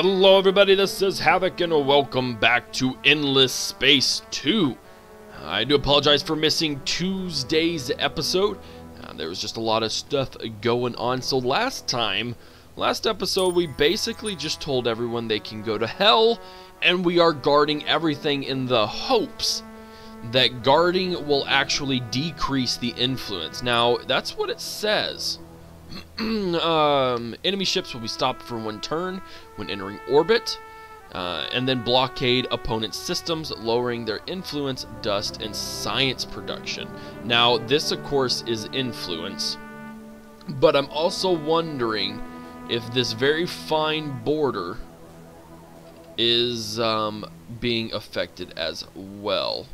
Hello everybody, this is Havoc and welcome back to Endless Space 2. I do apologize for missing Tuesday's episode. Uh, there was just a lot of stuff going on. So last time, last episode, we basically just told everyone they can go to hell and we are guarding everything in the hopes that guarding will actually decrease the influence. Now, that's what it says. um, enemy ships will be stopped for one turn when entering orbit, uh, and then blockade opponent systems, lowering their influence, dust, and science production. Now, this, of course, is influence, but I'm also wondering if this very fine border is um, being affected as well.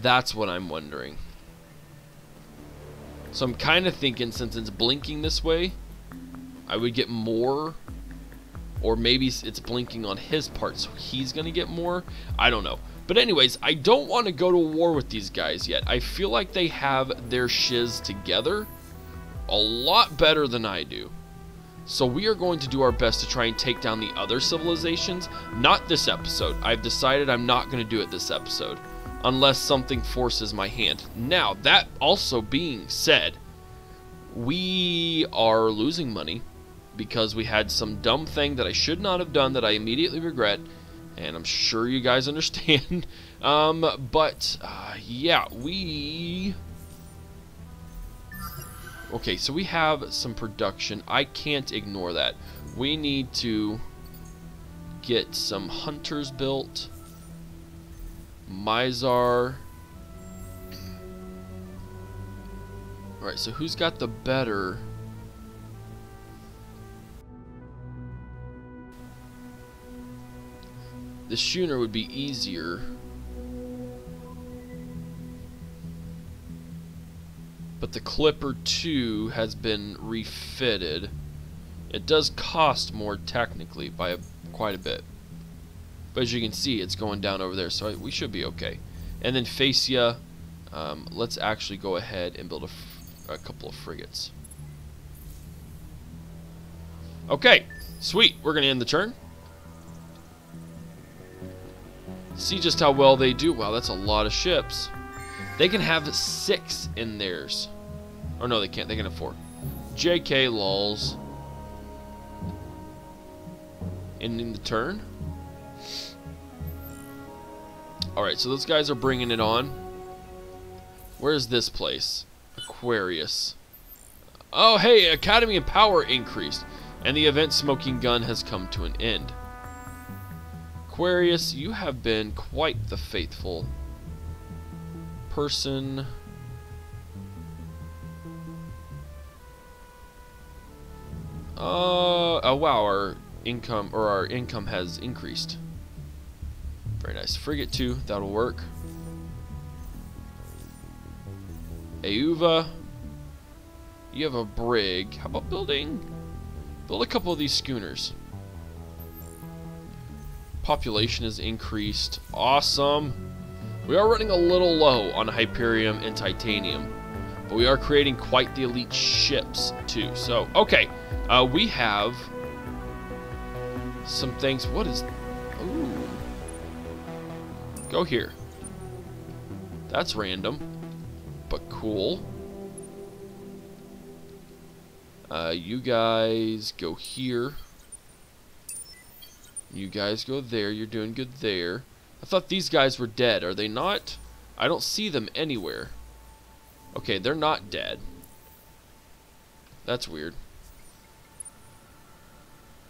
That's what I'm wondering. So I'm kind of thinking since it's blinking this way, I would get more. Or maybe it's blinking on his part, so he's going to get more. I don't know. But anyways, I don't want to go to war with these guys yet. I feel like they have their shiz together a lot better than I do. So we are going to do our best to try and take down the other civilizations. Not this episode. I've decided I'm not going to do it this episode unless something forces my hand. Now, that also being said, we are losing money because we had some dumb thing that I should not have done that I immediately regret, and I'm sure you guys understand. um, but, uh, yeah, we... Okay, so we have some production. I can't ignore that. We need to get some hunters built. Mizar. Alright, so who's got the better... The schooner would be easier. But the Clipper 2 has been refitted. It does cost more technically by a, quite a bit. But as you can see, it's going down over there, so we should be okay. And then Phasia, um, let's actually go ahead and build a, a couple of frigates. Okay, sweet. We're going to end the turn. See just how well they do. Wow, that's a lot of ships. They can have six in theirs. Or no, they can't. They can have four. JK lols. Ending the turn. Alright, so those guys are bringing it on. Where's this place? Aquarius. Oh, hey, Academy and Power increased, and the event Smoking Gun has come to an end. Aquarius, you have been quite the faithful person. Uh, oh wow, our income, or our income has increased. Very nice. Frigate 2, that'll work. Auva. You have a brig. How about building? Build a couple of these schooners. Population has increased. Awesome. We are running a little low on Hyperium and Titanium. But we are creating quite the elite ships, too. So, okay. Uh, we have some things. What is... Go here. That's random, but cool. Uh, you guys go here. You guys go there. You're doing good there. I thought these guys were dead. Are they not? I don't see them anywhere. Okay, they're not dead. That's weird.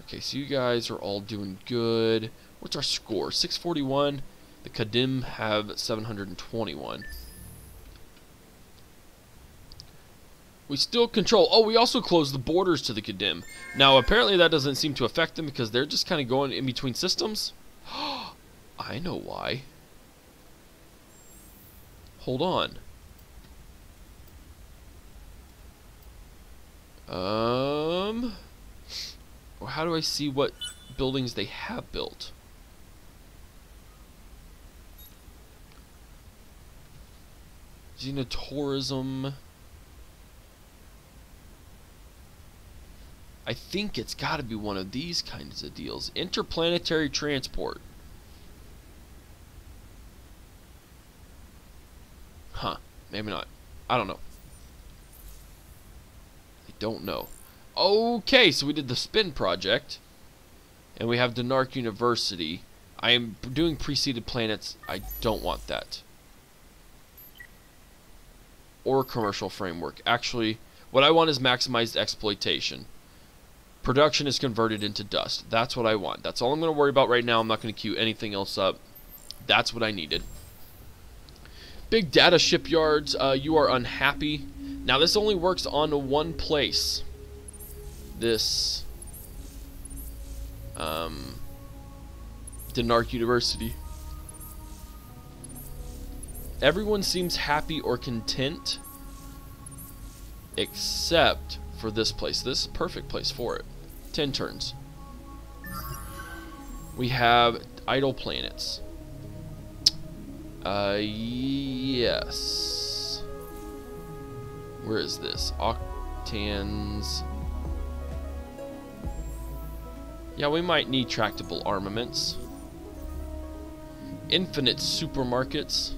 Okay, so you guys are all doing good. What's our score? 641. The Khadem have 721. We still control... Oh, we also closed the borders to the Khadem. Now, apparently that doesn't seem to affect them because they're just kind of going in between systems. I know why. Hold on. Um... How do I see what buildings they have built? Xenotourism. I think it's got to be one of these kinds of deals. Interplanetary transport. Huh. Maybe not. I don't know. I don't know. Okay, so we did the spin project. And we have Denark University. I am doing preceded planets. I don't want that. Or commercial framework. Actually, what I want is maximized exploitation. Production is converted into dust. That's what I want. That's all I'm going to worry about right now. I'm not going to queue anything else up. That's what I needed. Big data shipyards. Uh, you are unhappy. Now, this only works on one place. This... Um... Denark University. Everyone seems happy or content except for this place. This is perfect place for it. 10 turns. We have idle planets. Uh, yes. Where is this? Octans. Yeah, we might need tractable armaments. Infinite supermarkets.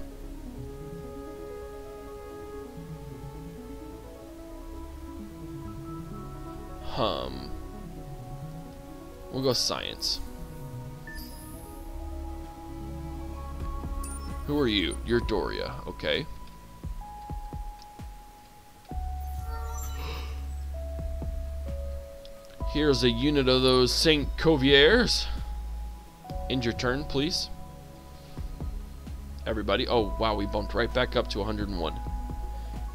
Hum. We'll go science. Who are you? You're Doria. Okay. Here's a unit of those St. Coviers. End your turn, please. Everybody. Oh, wow, we bumped right back up to 101.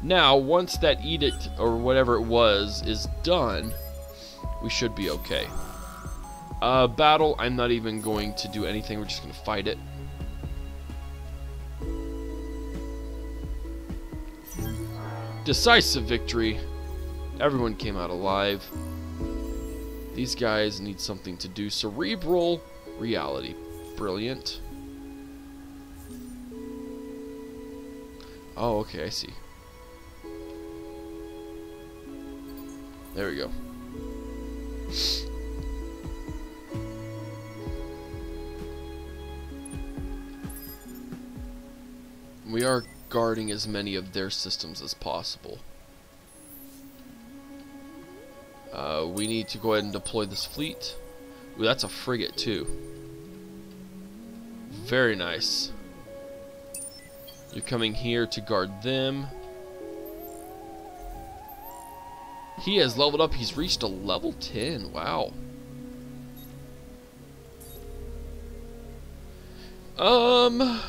Now, once that edict, or whatever it was, is done, we should be okay. Uh, battle, I'm not even going to do anything. We're just going to fight it. Decisive victory. Everyone came out alive. These guys need something to do. Cerebral reality. Brilliant. Oh, okay, I see. There we go. We are guarding as many of their systems as possible. Uh, we need to go ahead and deploy this fleet. Ooh, that's a frigate too. Very nice. You're coming here to guard them. He has leveled up. He's reached a level 10. Wow. Um...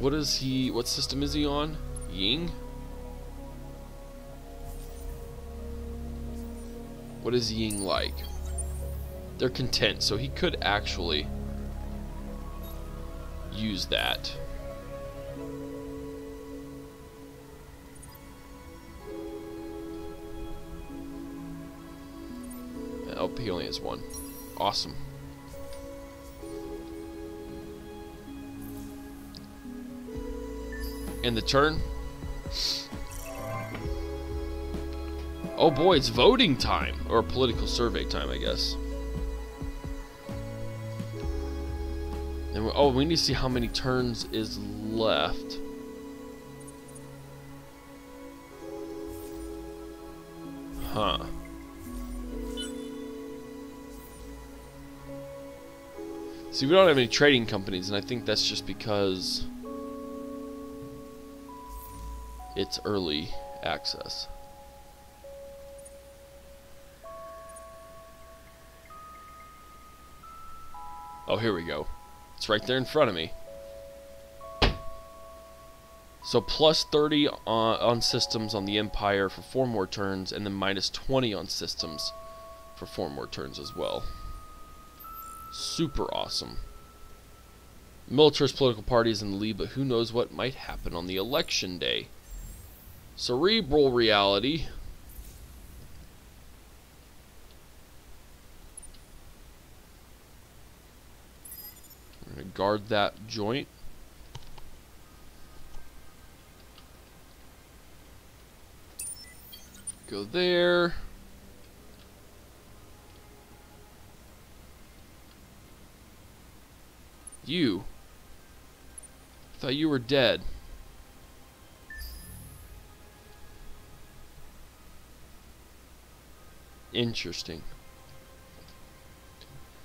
What is he, what system is he on? Ying? What is Ying like? They're content, so he could actually use that. He only has one. Awesome. In the turn. Oh boy, it's voting time. Or political survey time, I guess. And oh, we need to see how many turns is left. Huh. See, we don't have any trading companies, and I think that's just because it's early access. Oh, here we go. It's right there in front of me. So plus 30 on, on systems on the Empire for 4 more turns, and then minus 20 on systems for 4 more turns as well. Super awesome. Militarist political parties in the lead, but who knows what might happen on the election day. Cerebral reality. We're going to guard that joint. Go there. You. Thought you were dead. Interesting.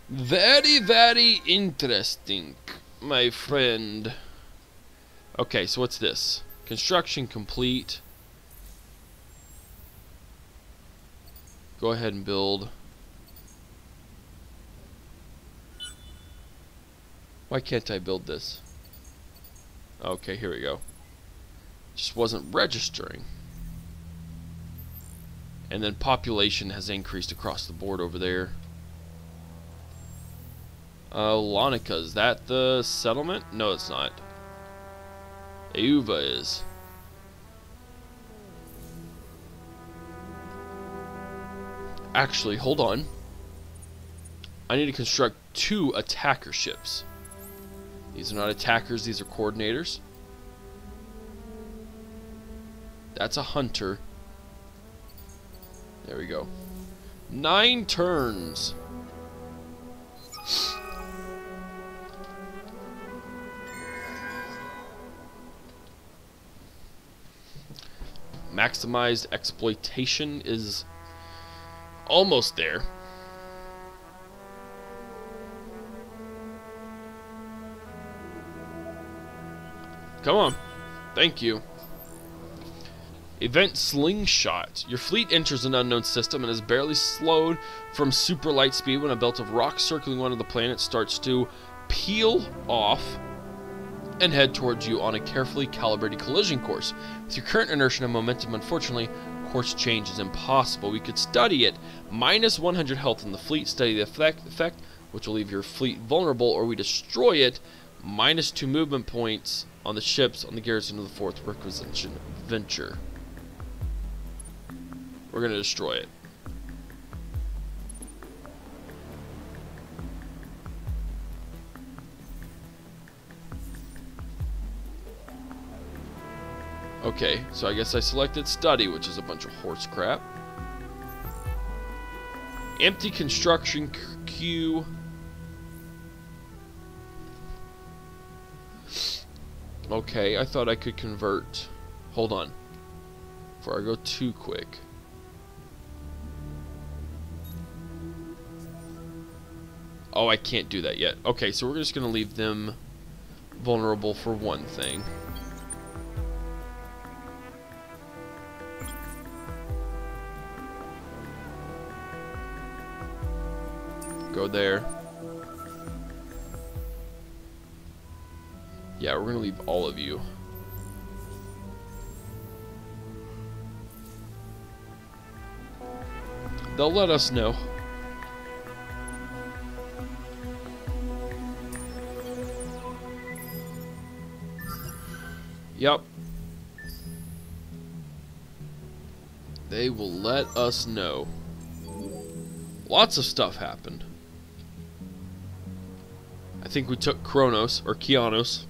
Very, very interesting, my friend. Okay, so what's this? Construction complete. Go ahead and build. Why can't I build this? Okay, here we go. Just wasn't registering. And then population has increased across the board over there. Uh, Lonica, is that the settlement? No, it's not. Auva is. Actually, hold on. I need to construct two attacker ships. These are not attackers, these are coordinators. That's a hunter. There we go. Nine turns. Maximized exploitation is almost there. Come on. Thank you. Event Slingshot. Your fleet enters an unknown system and is barely slowed from super light speed when a belt of rocks circling one of the planets starts to peel off and head towards you on a carefully calibrated collision course. With your current inertia and momentum, unfortunately, course change is impossible. We could study it. Minus 100 health in the fleet. Study the effect, effect, which will leave your fleet vulnerable, or we destroy it. Minus 2 movement points on the ships on the garrison of the 4th Requisition Venture. We're to destroy it. Okay, so I guess I selected study, which is a bunch of horse crap. Empty construction queue. Okay, I thought I could convert. Hold on. Before I go too quick. Oh, I can't do that yet. Okay, so we're just going to leave them vulnerable for one thing. Go there. Yeah, we're to leave all of you. They'll let us know. Yep. They will let us know. Lots of stuff happened. I think we took Kronos, or Kianos.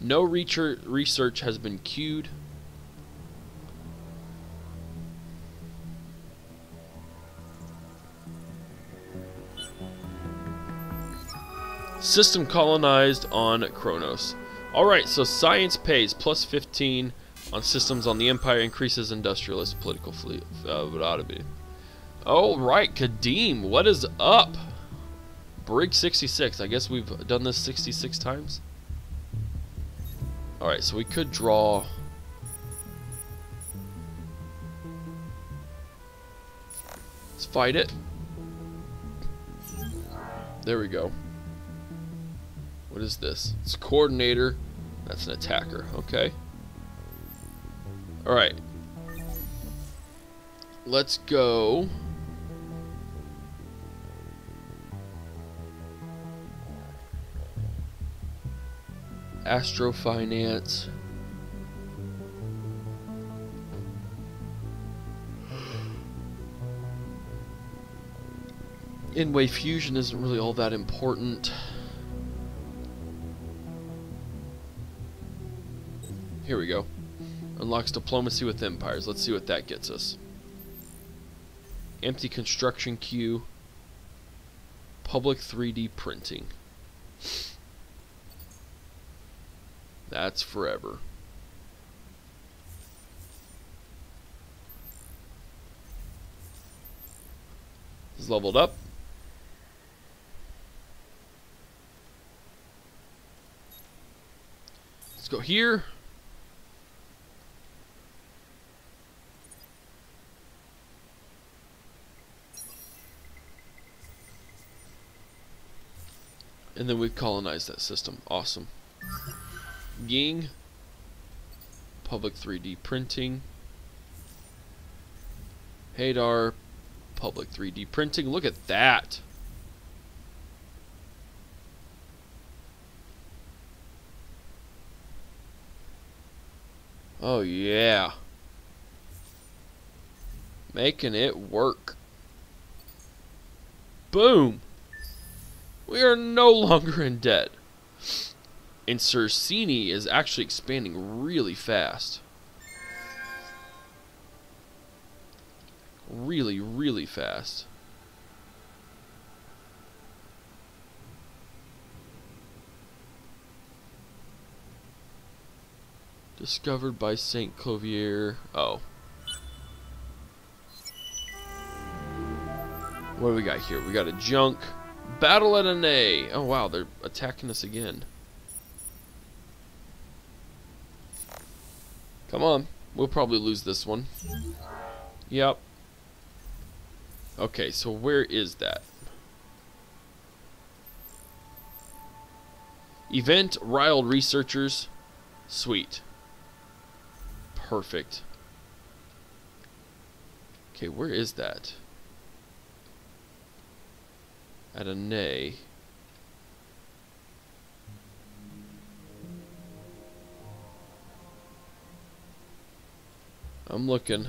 No research has been queued. System colonized on Kronos. Alright, so science pays plus 15 on systems on the Empire increases industrialist political fleet. Uh, it ought to be. Alright, Khadem, what is up? Brig 66. I guess we've done this 66 times. Alright, so we could draw... Let's fight it. There we go. What is this? It's coordinator. That's an attacker. Okay. Alright. Let's go... Astrofinance. In-wave fusion isn't really all that important. Here we go. Unlocks diplomacy with empires. Let's see what that gets us. Empty construction queue. Public 3D printing. That's forever. Is leveled up. Let's go here. And then we've colonized that system. Awesome. Ging. Public 3D printing. Hadar. Public 3D printing. Look at that. Oh yeah. Making it work. Boom. We are no longer in debt. And Cersini is actually expanding really fast. Really, really fast. Discovered by St. Clovier. Oh. What do we got here? We got a junk. Battle at an A. Oh wow, they're attacking us again. Come on. We'll probably lose this one. Yep. Okay, so where is that? Event riled researchers. Sweet. Perfect. Okay, where is that? At a nay. I'm looking.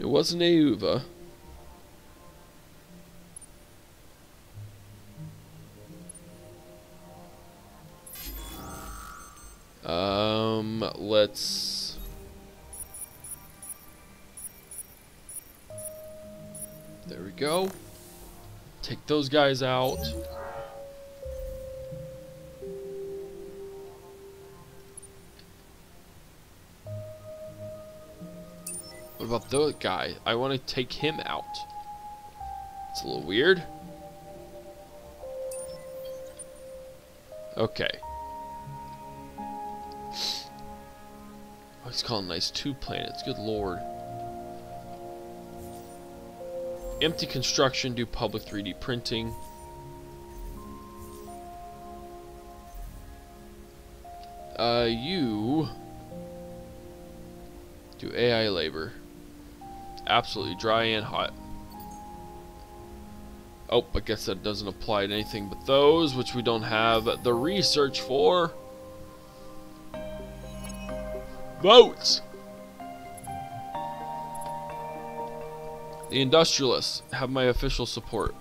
It wasn't Auva. Um, let's... There we go. Take those guys out. What about the guy? I want to take him out. It's a little weird. Okay. Oh, he's nice two planets. Good lord. Empty construction, do public 3D printing. Uh, you do AI labor. Absolutely dry and hot. Oh, I guess that doesn't apply to anything but those, which we don't have the research for. Votes! The industrialists have my official support.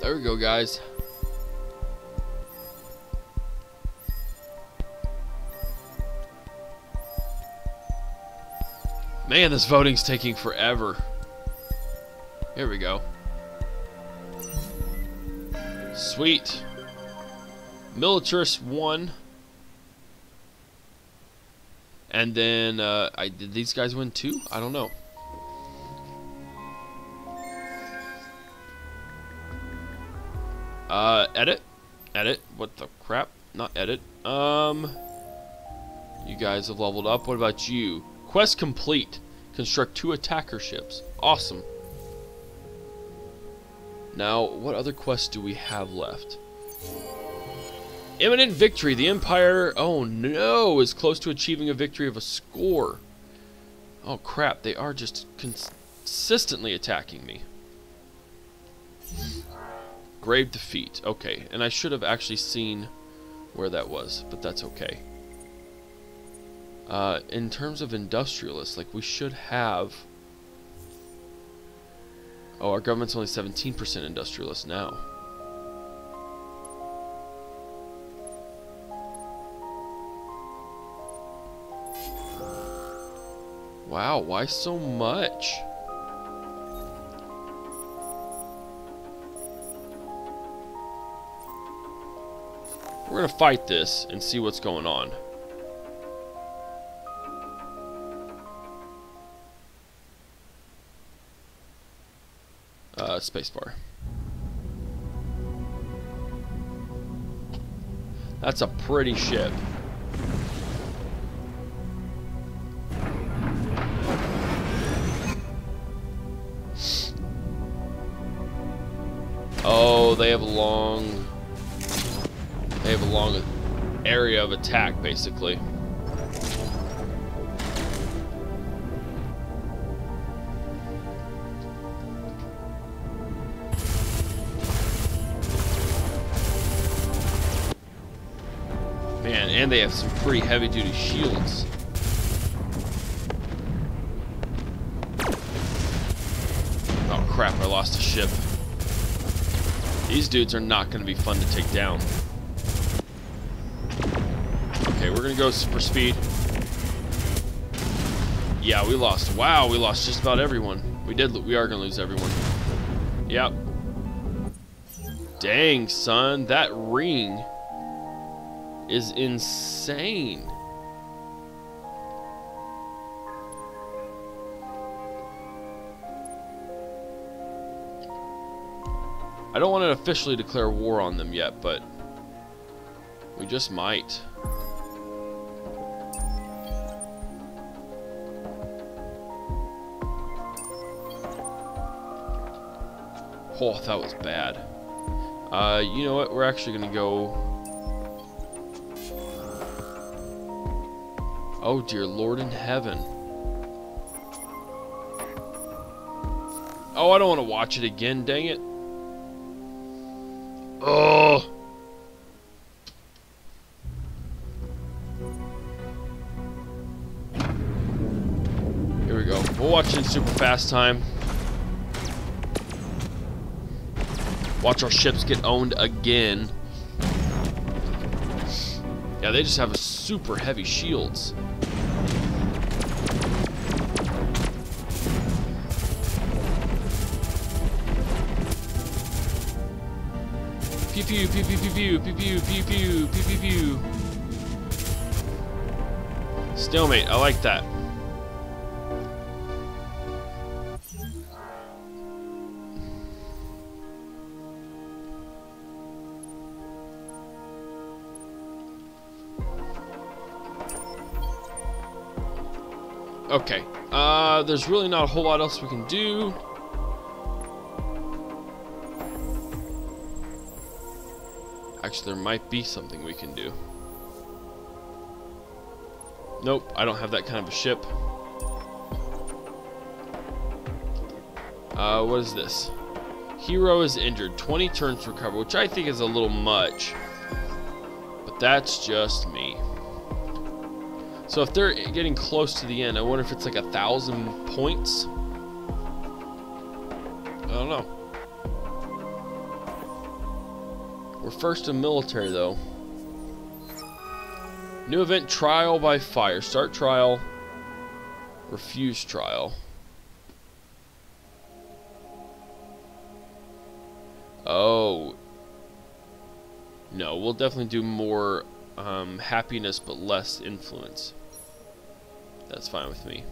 There we go, guys. Man, this voting's taking forever. Here we go. Sweet. Militarist 1. And then, uh, I did these guys win too? I don't know. Uh, edit? Edit? What the crap? Not edit. Um, you guys have leveled up. What about you? Quest complete. Construct two attacker ships. Awesome. Now, what other quests do we have left? Imminent victory. The Empire, oh no, is close to achieving a victory of a score. Oh crap, they are just consistently attacking me. Grave defeat. Okay, and I should have actually seen where that was, but that's okay. Uh, in terms of industrialists, like we should have. Oh, our government's only 17% industrialist now. Wow, why so much? We're gonna fight this and see what's going on. Uh, spacebar. That's a pretty ship. They have a long... They have a long area of attack, basically. Man, and they have some pretty heavy-duty shields. Oh crap, I lost a ship. These dudes are not going to be fun to take down. Okay, we're going to go super speed. Yeah, we lost. Wow, we lost just about everyone. We did. We are going to lose everyone. Yep. Dang, son. That ring is insane. I don't want to officially declare war on them yet, but we just might. Oh, that was bad. Uh, you know what? We're actually going to go... Oh, dear Lord in heaven. Oh, I don't want to watch it again, dang it. Super fast time. Watch our ships get owned again. Yeah, they just have super heavy shields. Pew pew pew pew pew pew pew pew pew pew pew pew pew. Stalemate, I like that. There's really not a whole lot else we can do. Actually, there might be something we can do. Nope, I don't have that kind of a ship. Uh, what is this? Hero is injured. 20 turns to recover, which I think is a little much. But that's just me. So if they're getting close to the end, I wonder if it's like a thousand points. I don't know. We're first in military though. New event trial by fire. Start trial. Refuse trial. Oh. No, we'll definitely do more um, happiness but less influence. That's fine with me.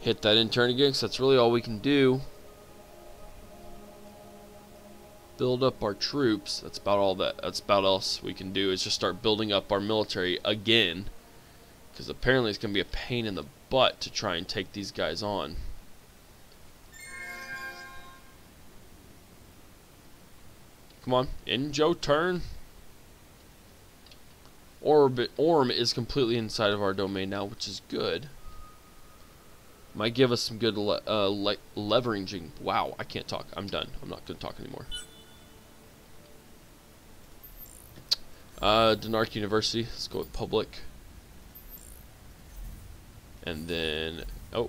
Hit that intern again, because that's really all we can do. Build up our troops. That's about all that. That's about else we can do is just start building up our military again. Because apparently it's going to be a pain in the butt to try and take these guys on. Come on, in Joe turn. Orbit Orm is completely inside of our domain now, which is good. Might give us some good le uh, le leveraging. Wow, I can't talk. I'm done. I'm not going to talk anymore. Uh, Denark University. Let's go with public. And then, oh,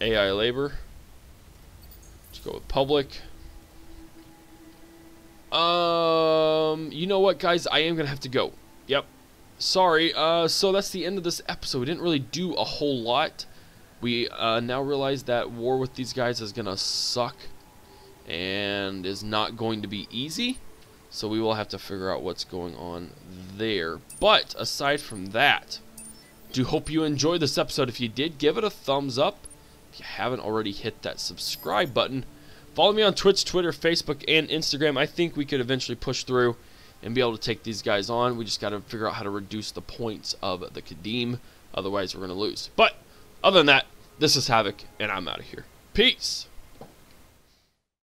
AI labor. Let's go with public. Um, you know what, guys? I am going to have to go. Yep. Sorry. Uh, so that's the end of this episode. We didn't really do a whole lot. We uh, now realize that war with these guys is going to suck and is not going to be easy. So we will have to figure out what's going on there. But aside from that, do hope you enjoyed this episode. If you did, give it a thumbs up. If you haven't already, hit that subscribe button. Follow me on Twitch, Twitter, Facebook, and Instagram. I think we could eventually push through and be able to take these guys on. We just got to figure out how to reduce the points of the Khadem. Otherwise, we're going to lose. But other than that, this is Havoc, and I'm out of here. Peace.